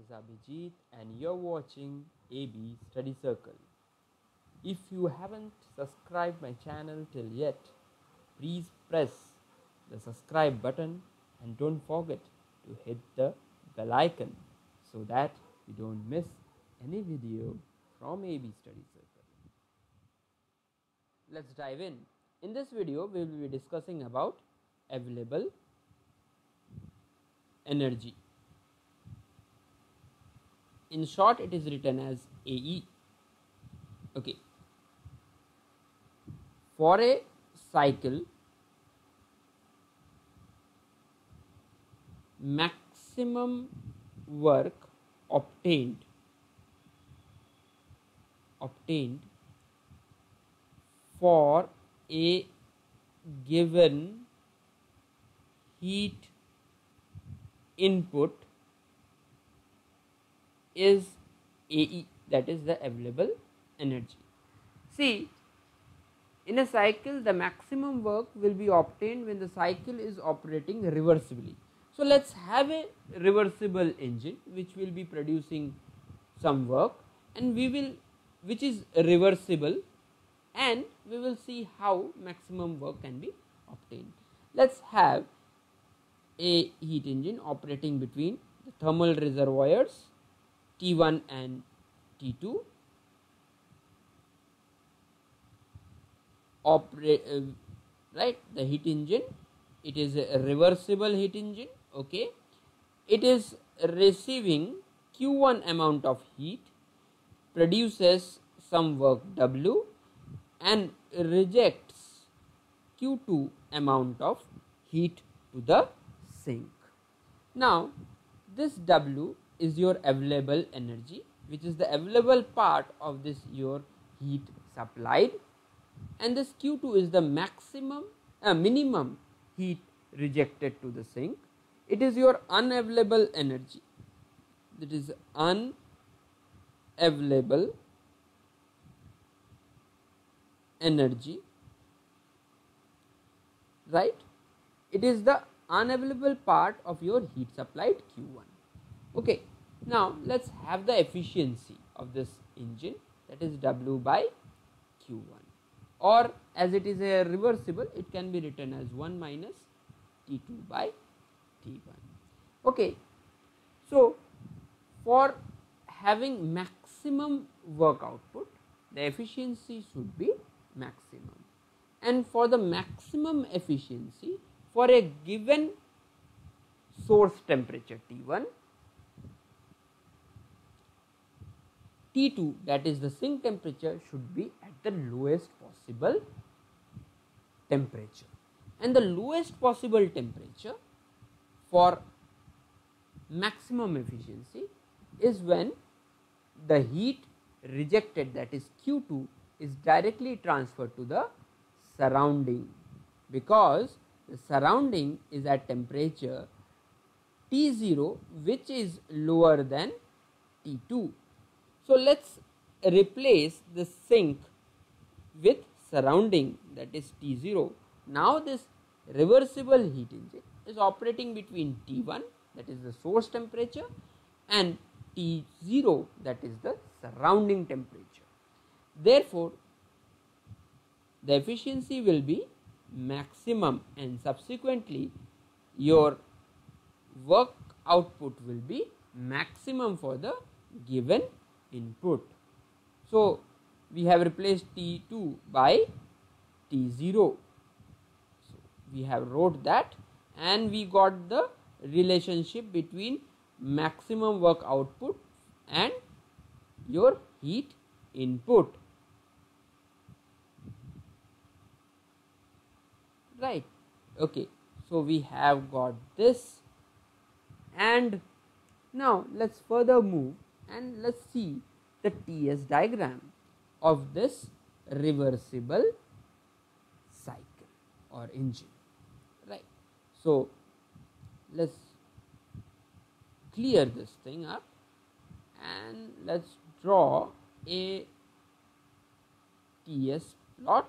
is Abhijit and you're watching AB Study Circle. If you haven't subscribed my channel till yet, please press the subscribe button and don't forget to hit the bell icon so that you don't miss any video from AB Study Circle. Let's dive in. In this video, we will be discussing about available energy. In short, it is written as AE. Okay. For a cycle, maximum work obtained obtained for a given heat input is AE that is the available energy. See in a cycle the maximum work will be obtained when the cycle is operating reversibly. So let us have a reversible engine which will be producing some work and we will which is reversible and we will see how maximum work can be obtained. Let us have a heat engine operating between the thermal reservoirs T1 and T2 operate uh, right the heat engine. It is a reversible heat engine okay? It is receiving q1 amount of heat produces some work w and rejects q2 amount of heat to the sink. Now this w is your available energy which is the available part of this your heat supplied. And this Q2 is the maximum uh, minimum heat rejected to the sink. It is your unavailable energy. That is unavailable energy. Right? It is the unavailable part of your heat supplied Q1 okay now let us have the efficiency of this engine that is W by Q1 or as it is a reversible it can be written as 1 minus T2 by T1. Okay. So, for having maximum work output the efficiency should be maximum and for the maximum efficiency for a given source temperature T1 T2 that is the sink temperature should be at the lowest possible temperature. And the lowest possible temperature for maximum efficiency is when the heat rejected that is Q2 is directly transferred to the surrounding. Because the surrounding is at temperature T0 which is lower than T2 so, let us replace the sink with surrounding that is T0. Now, this reversible heat engine is operating between T1 that is the source temperature and T0 that is the surrounding temperature. Therefore, the efficiency will be maximum and subsequently your work output will be maximum for the given input. So, we have replaced T2 by T0. So, we have wrote that and we got the relationship between maximum work output and your heat input. Right. Okay. So, we have got this and now let us further move and let us see the TS diagram of this reversible cycle or engine right. So, let us clear this thing up and let us draw a TS plot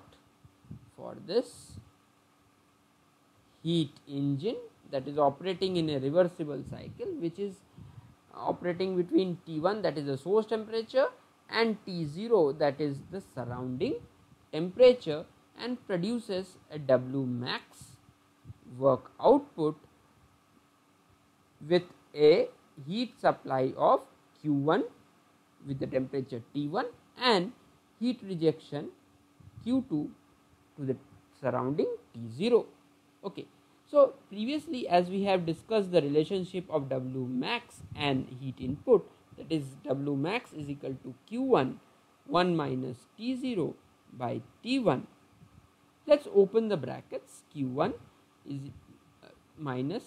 for this heat engine that is operating in a reversible cycle which is operating between T1 that is the source temperature and T0 that is the surrounding temperature and produces a W max work output with a heat supply of Q1 with the temperature T1 and heat rejection Q2 to the surrounding T0. Okay. So, previously as we have discussed the relationship of W max and heat input that is W max is equal to Q1 1 minus T0 by T1. Let us open the brackets Q1 is uh, minus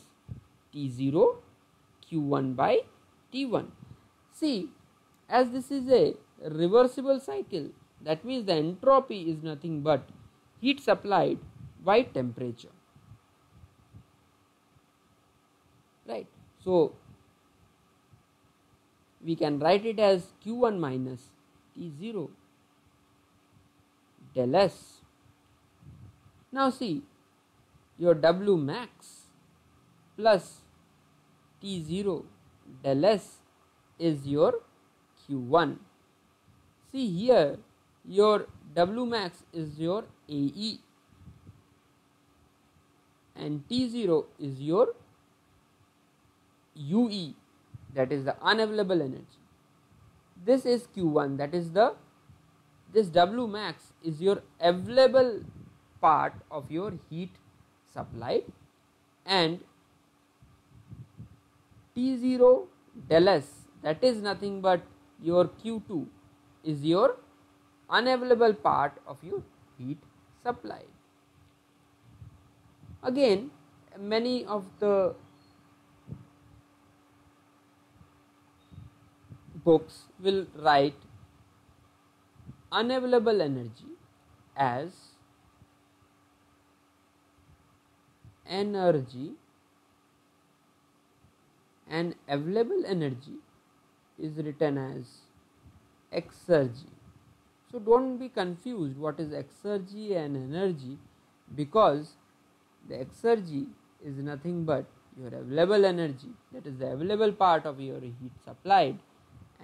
T0 Q1 by T1. See as this is a reversible cycle that means the entropy is nothing but heat supplied by temperature right. So, we can write it as q1 minus T0 del S. Now see your W max plus T0 del S is your Q1. See here your W max is your AE and T0 is your UE that is the unavailable energy. This is Q1 that is the this W max is your available part of your heat supply and T0 del S that is nothing but your Q2 is your unavailable part of your heat supply. Again many of the books will write unavailable energy as anergy and available energy is written as exergy. So, do not be confused what is exergy and anergy because the exergy is nothing but your available energy that is the available part of your heat supplied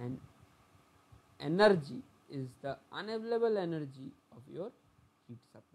and anergy is the unavailable energy of your heat supply.